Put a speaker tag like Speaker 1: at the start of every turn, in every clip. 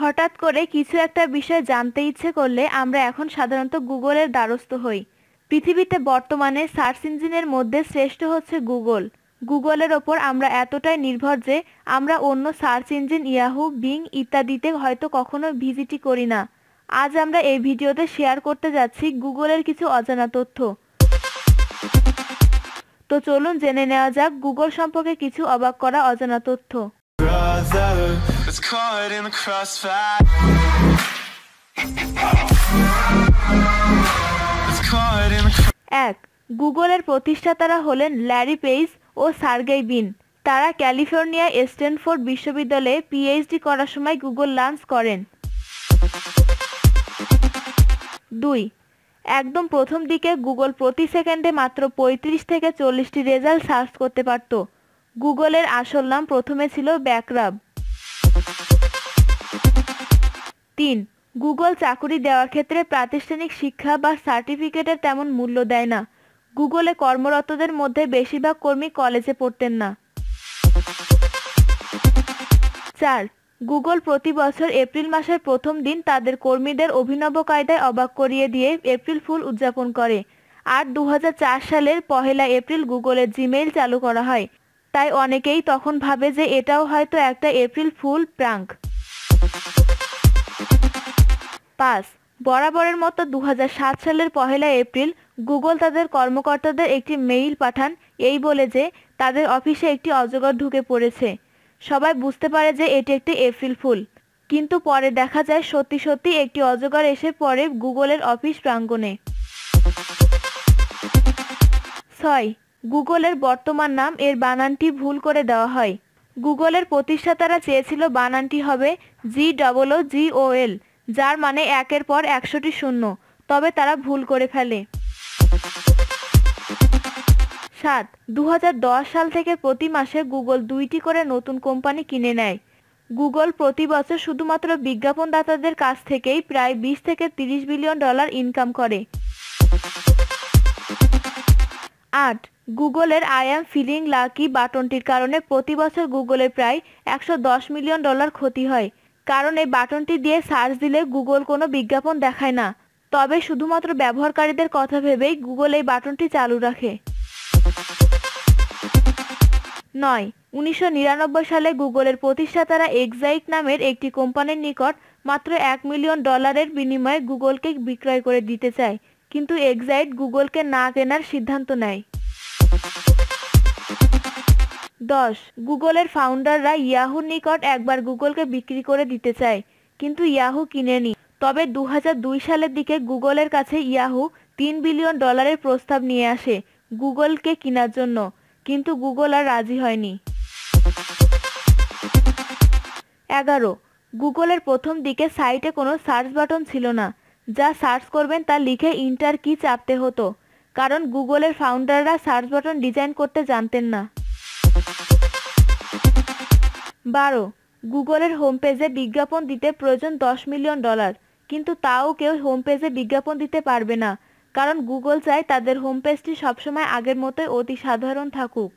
Speaker 1: হঠাৎ করে কিছু একটা বিষয় জানতে ইচ্ছে করলে আমরা এখন সাধারণত গুগলের দ্বারস্থ হই। পৃথিবীতে বর্তমানে সার্চ ইঞ্জিনের মধ্যে শ্রেষ্ঠ হচ্ছে গুগল। গুগলের ওপর আমরা এতটাই নির্ভর যে আমরা অন্য সার্চ ইঞ্জিন, ইয়াহু, বিং ইত্যাদিতে হয়তো কখনো ভিজিটই করি না। আজ আমরা এই ভিডিওতে শেয়ার করতে যাচ্ছি গুগলের কিছু অজানা তথ্য। তো চলুন জেনে নেওয়া যাক গুগল সম্পর্কে কিছু অবাক করা অজানা তথ্য।
Speaker 2: Caught in the crossfire.
Speaker 1: এক গুগলের প্রতিষ্ঠাতারা হলেন ল্যারি পেইজ ও সার্গেই বিন তারা ক্যালিফোর্নিয়া স্ট্যানফোর্ড বিশ্ববিদ্যালয়ে পিএইচডি করার সময় গুগল লঞ্চ করেন। দুই, একদম প্রথম দিকে গুগল প্রতি সেকেন্ডে মাত্র পঁয়ত্রিশ থেকে চল্লিশটি রেজাল্ট সার্চ করতে পারত। গুগলের আসল নাম প্রথমে ছিল ব্যাকরাব তিন, গুগল চাকুরি দেওয়ার ক্ষেত্রে প্রাতিষ্ঠানিক শিক্ষা বা সার্টিফিকেটের তেমন মূল্য দেয় না। গুগলে কর্মরতদের মধ্যে বেশিরভাগ কর্মী কলেজে পড়তেন না। চার, গুগল প্রতি বছর এপ্রিল মাসের প্রথম দিন তাদের কর্মীদের অভিনব কায়দায় অবাক করিয়ে দিয়ে এপ্রিল ফুল উদযাপন করে। আর দু হাজার চার সালের পহেলা এপ্রিল গুগলের জিমেইল চালু করা হয়। তাই অনেকেই তখন ভাবে যে এটাও হয়তো একটা এপ্রিল ফুল প্রাঙ্ক। পাঁচ বরাবরের মতো দু হাজার সাত সালের পহেলা এপ্রিল গুগল তাদের কর্মকর্তাদের একটি মেইল পাঠান, এই বলে যে তাদের অফিসে একটি অজগর ঢুকে পড়েছে। সবাই বুঝতে পারে যে এটি একটি এপ্রিল ফুল। কিন্তু পরে দেখা যায় সত্যি সত্যি একটি অজগর এসে পড়ে গুগলের অফিস প্রাঙ্গণে। ছয়। গুগলের বর্তমান নাম এর বানানটি ভুল করে দেওয়া হয়। গুগলের প্রতিষ্ঠাতারা চেয়েছিল বানানটি হবে জি ডবল ও জি ও এল। যার মানে একের পর একশোটি শূন্য, তবে তারা ভুল করে ফেলে। সাত দু সাল থেকে প্রতি মাসে গুগল দুইটি করে নতুন কোম্পানি কিনে নেয়। গুগল প্রতি বছর শুধুমাত্র বিজ্ঞাপনদাতাদের কাছ থেকেই প্রায় বিশ থেকে তিরিশ বিলিয়ন ডলার ইনকাম করে। আট, গুগলের আই অ্যাম ফিলিং লাকি বাটনটির কারণে প্রতি বছর গুগলের প্রায় একশো দশ মিলিয়ন ডলার ক্ষতি হয় কারণ এই বাটনটি দিয়ে সার্চ দিলে গুগল কোনো বিজ্ঞাপন দেখায় না। তবে শুধুমাত্র ব্যবহারকারীদের কথা ভেবেই গুগল এই বাটনটি চালু রাখে। নয়, উনিশশো সালে গুগলের প্রতিষ্ঠাতারা এক্সাইক নামের একটি কোম্পানির নিকট মাত্র এক মিলিয়ন ডলারের বিনিময়ে গুগলকে বিক্রয় করে দিতে চায়। কিন্তু এক্সাইট গুগলকে না কেনার সিদ্ধান্ত নেয়। দশ। গুগলের ফাউন্ডাররা ইয়াহুর নিকট একবার গুগলকে বিক্রি করে দিতে চায়, কিন্তু ইয়াহু কিনেনি। তবে দু হাজার দুই সালের দিকে গুগলের কাছে ইয়াহু তিন বিলিয়ন ডলারের প্রস্তাব নিয়ে আসে গুগলকে কেনার জন্য, কিন্তু গুগল আর রাজি হয়নি। এগারো। গুগলের প্রথম দিকে সাইটে কোনো সার্চ বাটন ছিল না, যা সার্চ করবেন তা লিখে ইন্টার কি চাপতে হতো, কারণ গুগলের ফাউন্ডাররা সার্চ বাটন ডিজাইন করতে জানতেন না। বারো, গুগলের হোম পেজে বিজ্ঞাপন দিতে প্রয়োজন দশ মিলিয়ন ডলার, কিন্তু তাও কেউ হোম পেজে বিজ্ঞাপন দিতে পারবে না, কারণ গুগল চায় তাদের হোম পেজটি সবসময় আগের মতোই অতি সাধারণ থাকুক।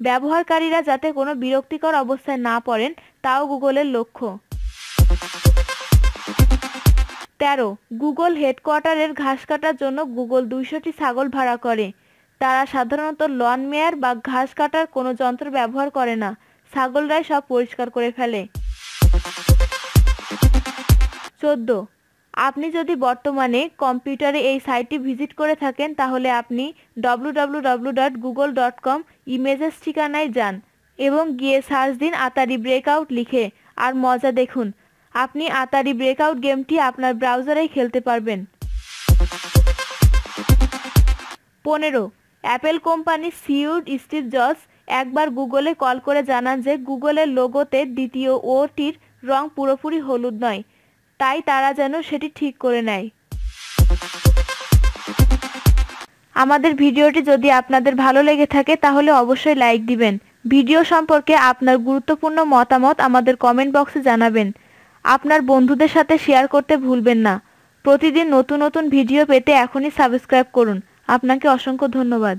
Speaker 1: ব্যবহারকারীরা যাতে কোনো বিরক্তিকর অবস্থায় না পড়েন, তাও গুগলের লক্ষ্য। তেরো, গুগল হেডকোয়ার্টারের ঘাস কাটার জন্য গুগল দুইশোটি ছাগল ভাড়া করে। তারা সাধারণত লন মেয়ার বা ঘাস কাটার কোনো যন্ত্র ব্যবহার করে না। ছাগলরাই সব পরিষ্কার করে ফেলে। চোদ্দ। আপনি যদি বর্তমানে কম্পিউটারে এই সাইটটি ভিজিট করে থাকেন, তাহলে আপনি www.google.com ইমেজেস ঠিকানায় যান এবং গিয়ে সার্চ দিন আতারি ব্রেকআউট লিখে। আর মজা দেখুন, আপনি আতারি ব্রেকআউট গেমটি আপনার ব্রাউজারেই খেলতে পারবেন। পনেরো। অ্যাপেল কোম্পানির সিউড স্টিভ জবস একবার গুগলে কল করে জানান যে গুগলের লোগোতে দ্বিতীয় ওটির রং পুরোপুরি হলুদ নয়, তাই তারা যেন সেটি ঠিক করে নেয়। আমাদের ভিডিওটি যদি আপনাদের ভালো লেগে থাকে, তাহলে অবশ্যই লাইক দিবেন। ভিডিও সম্পর্কে আপনার গুরুত্বপূর্ণ মতামত আমাদের কমেন্ট বক্সে জানাবেন। আপনার বন্ধুদের সাথে শেয়ার করতে ভুলবেন না। প্রতিদিন নতুন নতুন ভিডিও পেতে এখনই সাবস্ক্রাইব করুন। আপনাকে অসংখ্য ধন্যবাদ।